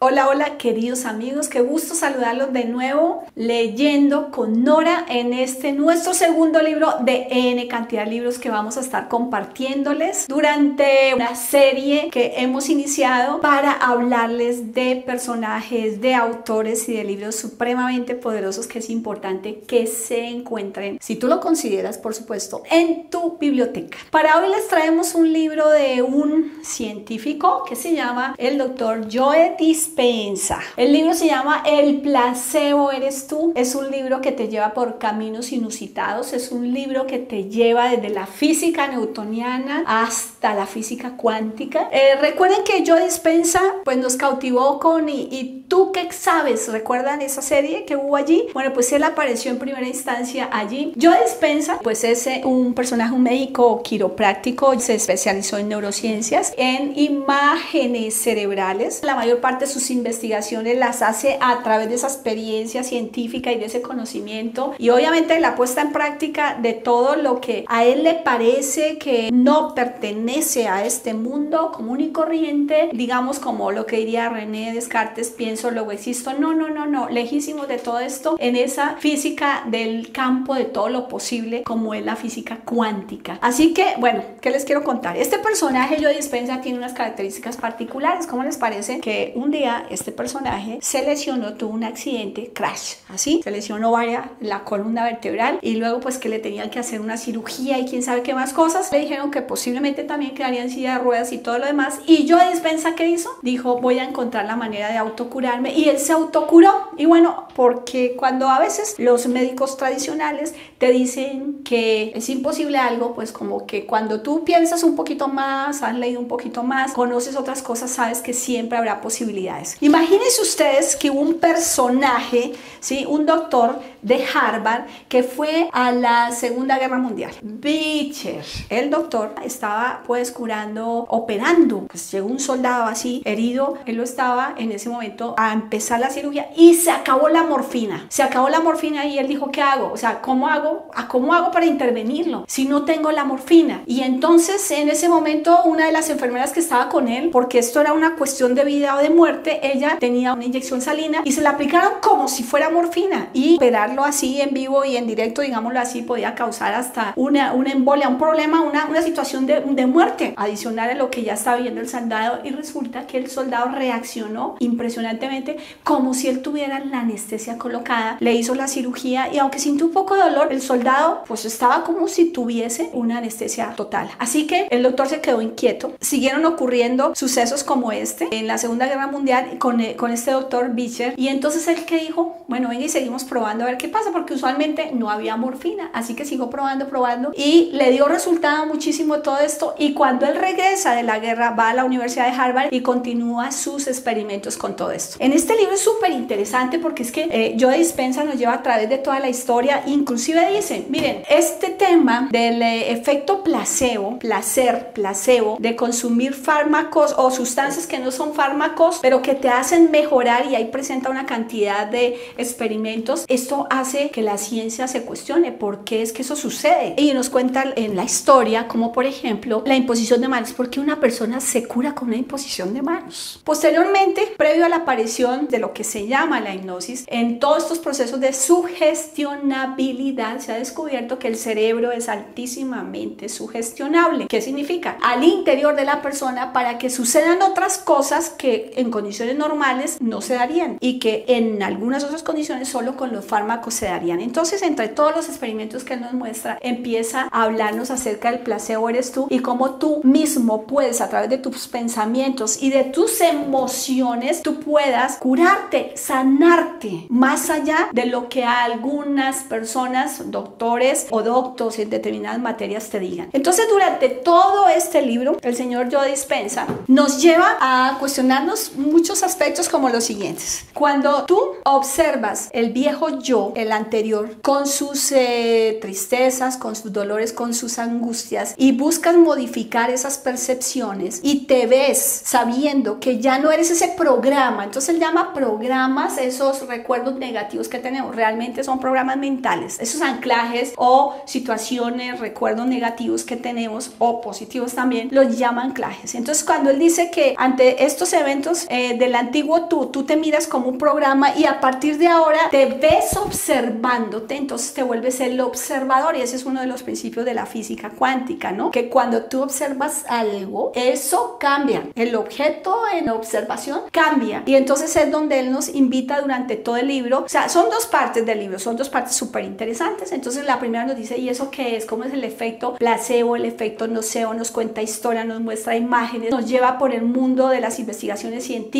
Hola, hola queridos amigos, qué gusto saludarlos de nuevo leyendo con Nora en este nuestro segundo libro de N cantidad de libros que vamos a estar compartiéndoles durante una serie que hemos iniciado para hablarles de personajes, de autores y de libros supremamente poderosos que es importante que se encuentren, si tú lo consideras por supuesto, en tu biblioteca. Para hoy les traemos un libro de un científico que se llama el doctor Joe Dis el libro se llama El placebo eres tú. Es un libro que te lleva por caminos inusitados. Es un libro que te lleva desde la física newtoniana hasta la física cuántica. Eh, recuerden que Joe Dispensa pues nos cautivó con y, tú qué sabes. ¿Recuerdan esa serie que hubo allí? Bueno, pues él apareció en primera instancia allí. Joe Dispensa pues es eh, un personaje, un médico quiropráctico. Se especializó en neurociencias, en imágenes cerebrales. La mayor parte de sus investigaciones las hace a través de esa experiencia científica y de ese conocimiento y obviamente la puesta en práctica de todo lo que a él le parece que no pertenece a este mundo común y corriente, digamos como lo que diría René Descartes, pienso, luego existo, no, no, no, no, lejísimo de todo esto en esa física del campo de todo lo posible como es la física cuántica. Así que, bueno, ¿qué les quiero contar? Este personaje, yo dispensa, tiene unas características particulares. ¿Cómo les parece que un día este personaje se lesionó, tuvo un accidente, crash, así, se lesionó varias, la columna vertebral y luego pues que le tenían que hacer una cirugía y quién sabe qué más cosas. Le dijeron que posiblemente también quedaría en silla de ruedas y todo lo demás. Y yo dispensa, ¿qué hizo? Dijo, voy a encontrar la manera de autocurarme y él se autocuró. Y bueno, porque cuando a veces los médicos tradicionales te dicen que es imposible algo, pues como que cuando tú piensas un poquito más, has leído un poquito más, conoces otras cosas, sabes que siempre habrá posibilidades. Imagínense ustedes que un personaje, ¿sí? un doctor de Harvard que fue a la Segunda Guerra Mundial, Beecher, el doctor estaba pues curando, operando, pues llegó un soldado así herido, él lo estaba en ese momento a empezar la cirugía y se acabó la morfina, se acabó la morfina y él dijo, ¿qué hago? O sea, ¿cómo hago? ¿A cómo hago para intervenirlo si no tengo la morfina? Y entonces en ese momento una de las enfermeras que estaba con él, porque esto era una cuestión de vida o de muerte, ella tenía una inyección salina y se la aplicaron como si fuera morfina y operarlo así en vivo y en directo, digámoslo así, podía causar hasta una, una embolia, un problema, una, una situación de, de muerte adicional a lo que ya estaba viendo el soldado y resulta que el soldado reaccionó impresionantemente como si él tuviera la anestesia colocada, le hizo la cirugía y aunque sintió un poco de dolor, el soldado pues estaba como si tuviese una anestesia total. Así que el doctor se quedó inquieto. Siguieron ocurriendo sucesos como este en la Segunda Guerra Mundial con, eh, con este doctor Beecher. Y entonces él que dijo, bueno, venga y seguimos probando a ver qué pasa, porque usualmente no había morfina. Así que sigo probando, probando. Y le dio resultado muchísimo todo esto. Y cuando él regresa de la guerra, va a la Universidad de Harvard y continúa sus experimentos con todo esto. En este libro es súper interesante porque es que eh, Joe Dispensa nos lleva a través de toda la historia. Inclusive dice, miren, este tema del eh, efecto placebo, placer, placebo, de consumir fármacos o sustancias que no son fármacos, pero que te hacen mejorar y ahí presenta una cantidad de experimentos. Esto hace que la ciencia se cuestione por qué es que eso sucede. Y nos cuenta en la historia como por ejemplo la imposición de manos, porque una persona se cura con una imposición de manos. Posteriormente, previo a la aparición de lo que se llama la hipnosis, en todos estos procesos de sugestionabilidad se ha descubierto que el cerebro es altísimamente sugestionable. ¿Qué significa? Al interior de la persona para que sucedan otras cosas que en condiciones normales no se darían y que en algunas otras condiciones solo con los fármacos se darían. Entonces, entre todos los experimentos que él nos muestra, empieza a hablarnos acerca del placebo eres tú y cómo tú mismo puedes a través de tus pensamientos y de tus emociones, tú puedas curarte, sanarte, más allá de lo que algunas personas, doctores o doctos en determinadas materias te digan. Entonces, durante todo este libro, el señor Joe Dispensa nos lleva a cuestionarnos muchos aspectos como los siguientes. Cuando tú observas el viejo yo, el anterior, con sus eh, tristezas, con sus dolores, con sus angustias, y buscas modificar esas percepciones y te ves sabiendo que ya no eres ese programa, entonces él llama programas esos recuerdos negativos que tenemos, realmente son programas mentales, esos anclajes o situaciones, recuerdos negativos que tenemos o positivos también, los llama anclajes. Entonces cuando él dice que ante estos eventos, eh, del antiguo tú, tú te miras como un programa y a partir de ahora te ves observándote, entonces te vuelves el observador y ese es uno de los principios de la física cuántica, ¿no? Que cuando tú observas algo, eso cambia, el objeto en observación cambia y entonces es donde él nos invita durante todo el libro, o sea, son dos partes del libro, son dos partes súper interesantes, entonces la primera nos dice, ¿y eso qué es? ¿Cómo es el efecto placebo, el efecto noceo? Nos cuenta historia, nos muestra imágenes, nos lleva por el mundo de las investigaciones científicas,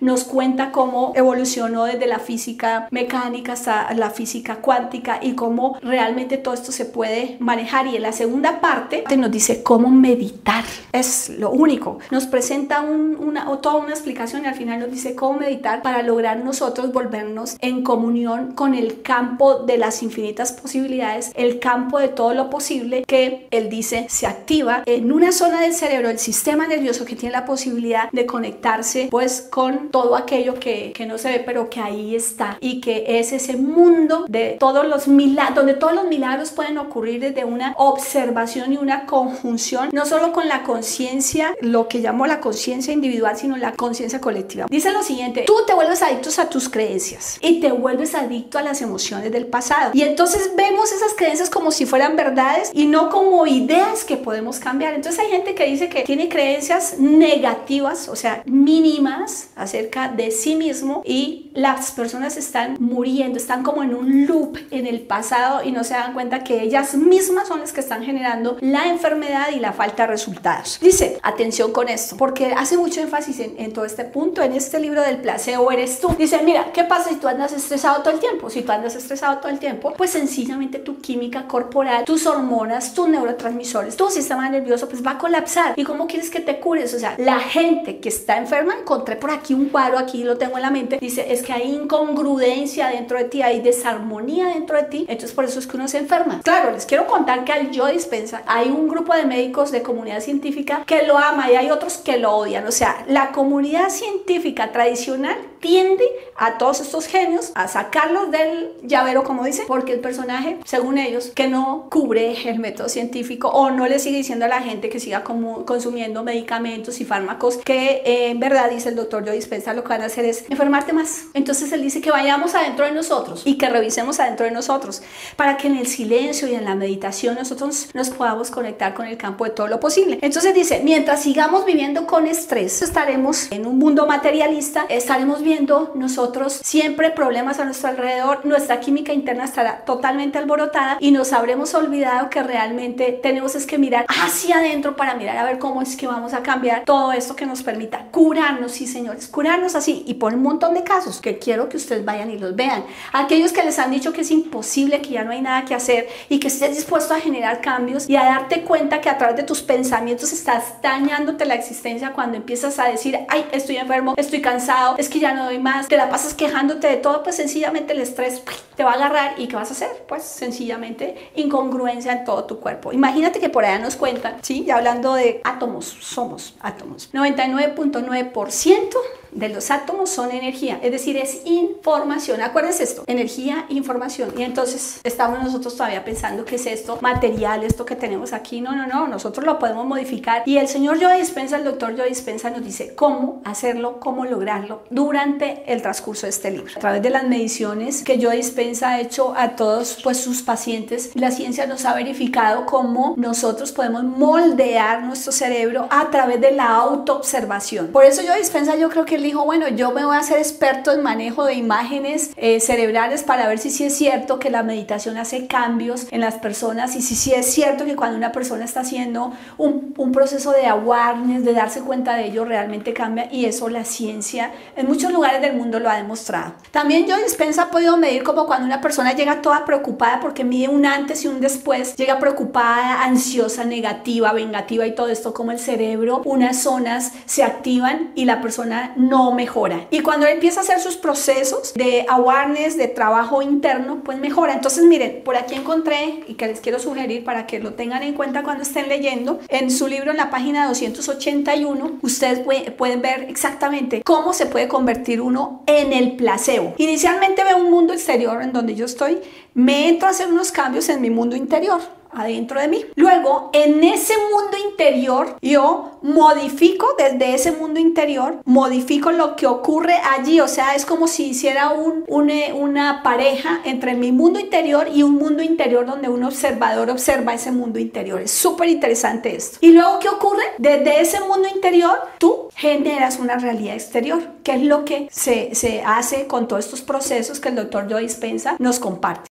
nos cuenta cómo evolucionó desde la física mecánica hasta la física cuántica y cómo realmente todo esto se puede manejar. Y en la segunda parte nos dice cómo meditar. Es lo único. Nos presenta una, o toda una explicación y al final nos dice cómo meditar para lograr nosotros volvernos en comunión con el campo de las infinitas posibilidades, el campo de todo lo posible que él dice se activa en una zona del cerebro, el sistema nervioso que tiene la posibilidad de conectarse pues con todo aquello que, que no se ve pero que ahí está y que es ese mundo de todos los milagros, donde todos los milagros pueden ocurrir desde una observación y una conjunción, no solo con la conciencia, lo que llamo la conciencia individual, sino la conciencia colectiva. Dice lo siguiente, tú te vuelves adicto a tus creencias y te vuelves adicto a las emociones del pasado. Y entonces vemos esas creencias como si fueran verdades y no como ideas que podemos cambiar. Entonces hay gente que dice que tiene creencias negativas, o sea, mínimas acerca de sí mismo y las personas están muriendo, están como en un loop en el pasado y no se dan cuenta que ellas mismas son las que están generando la enfermedad y la falta de resultados. Dice, atención con esto, porque hace mucho énfasis en, todo este punto, en este libro del placebo eres tú. Dice, mira, ¿qué pasa si tú andas estresado todo el tiempo? Si tú andas estresado todo el tiempo, pues sencillamente tu química corporal, tus hormonas, tus neurotransmisores, tu sistema nervioso, pues va a colapsar. ¿Y cómo quieres que te cures? O sea, la gente que está enferma, encontré por aquí un cuadro, aquí lo tengo en la mente, dice, es que hay incongruencia dentro de ti, hay desarmonía dentro de ti, entonces por eso es que uno se enferma. Claro, les quiero contar que al yo dispensa hay un grupo de médicos de comunidad científica que lo ama y hay otros que lo odian. O sea, la comunidad científica tradicional tiende a todos estos genios a sacarlos del llavero, como dice, porque el personaje, según ellos, que no cubre el método científico o no le sigue diciendo a la gente que siga como consumiendo medicamentos y fármacos, que eh, en verdad, dice el doctor yo Dispensa, lo que van a hacer es enfermarte más. Entonces él dice que vayamos adentro de nosotros y que revisemos adentro de nosotros para que en el silencio y en la meditación nosotros nos podamos conectar con el campo de todo lo posible. Entonces dice, mientras sigamos viviendo con estrés, estaremos en un mundo materialista, estaremos viendo nosotros siempre problemas a nuestro alrededor, nuestra química interna estará totalmente alborotada y nos habremos olvidado que realmente tenemos es que mirar hacia adentro para mirar a ver cómo es que vamos a cambiar todo esto que nos permita curarnos, sí señores, curarnos así y por un montón de casos que quiero que ustedes vayan y los vean. Aquellos que les han dicho que es imposible, que ya no hay nada que hacer y que estés dispuesto a generar cambios y a darte cuenta que a través de tus pensamientos estás dañándote la existencia cuando empiezas a decir, ay, estoy enfermo, estoy cansado, es que ya no doy más, te la pasas quejándote de todo, pues sencillamente el estrés te va a agarrar y ¿qué vas a hacer? Pues sencillamente incongruencia en todo tu cuerpo. Imagínate que por allá nos cuentan, ¿sí? Ya hablando de átomos, somos átomos. 99.9% de los átomos son energía, es decir, es información. Acuérdense esto, energía, información. Y entonces estamos nosotros todavía pensando que es esto material, esto que tenemos aquí. No, no, no, nosotros lo podemos modificar. Y el señor Joe Dispensa, el doctor Joe Dispensa nos dice cómo hacerlo, cómo lograrlo durante el transcurso de este libro. A través de las mediciones que Joe Dispensa ha hecho a todos pues sus pacientes, la ciencia nos ha verificado cómo nosotros podemos moldear nuestro cerebro a través de la autoobservación. Por eso Joe Dispensa yo creo que dijo, bueno, yo me voy a hacer experto en manejo de imágenes eh, cerebrales para ver si sí es cierto que la meditación hace cambios en las personas y si sí es cierto que cuando una persona está haciendo un, un proceso de awareness, de darse cuenta de ello, realmente cambia y eso la ciencia en muchos lugares del mundo lo ha demostrado. También yo Dispensa ha podido medir como cuando una persona llega toda preocupada porque mide un antes y un después, llega preocupada, ansiosa, negativa, vengativa y todo esto, como el cerebro, unas zonas se activan y la persona no mejora. Y cuando empieza a hacer sus procesos de awareness, de trabajo interno, pues mejora. Entonces, miren, por aquí encontré y que les quiero sugerir para que lo tengan en cuenta cuando estén leyendo, en su libro en la página 281, ustedes pueden ver exactamente cómo se puede convertir uno en el placebo. Inicialmente veo un mundo exterior en donde yo estoy, me entro a hacer unos cambios en mi mundo interior adentro de mí. Luego, en ese mundo interior, yo modifico desde ese mundo interior, modifico lo que ocurre allí. O sea, es como si hiciera un, una pareja entre mi mundo interior y un mundo interior donde un observador observa ese mundo interior. Es súper interesante esto. Y luego, ¿qué ocurre? Desde ese mundo interior, tú generas una realidad exterior, que es lo que se, se hace con todos estos procesos que el doctor Joe Dispensa nos comparte.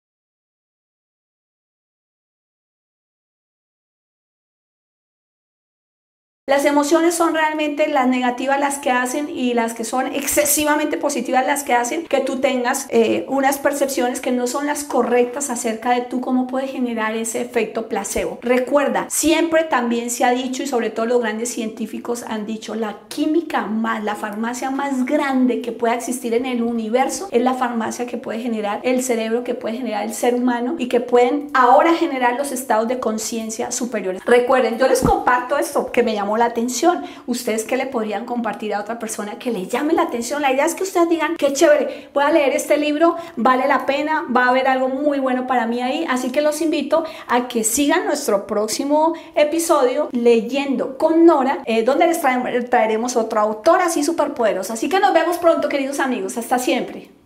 Las emociones son realmente las negativas las que hacen y las que son excesivamente positivas las que hacen que tú tengas eh, unas percepciones que no son las correctas acerca de tú cómo puede generar ese efecto placebo. Recuerda, siempre también se ha dicho y sobre todo los grandes científicos han dicho, la química más, la farmacia más grande que pueda existir en el universo es la farmacia que puede generar el cerebro, que puede generar el ser humano y que pueden ahora generar los estados de conciencia superiores. Recuerden, yo les comparto esto que me llamó la atención. Ustedes que le podrían compartir a otra persona que le llame la atención. La idea es que ustedes digan, qué chévere, voy a leer este libro, vale la pena, va a haber algo muy bueno para mí ahí. Así que los invito a que sigan nuestro próximo episodio leyendo con Nora, eh, donde les traeremos otro autor así súper poderoso. Así que nos vemos pronto, queridos amigos. Hasta siempre.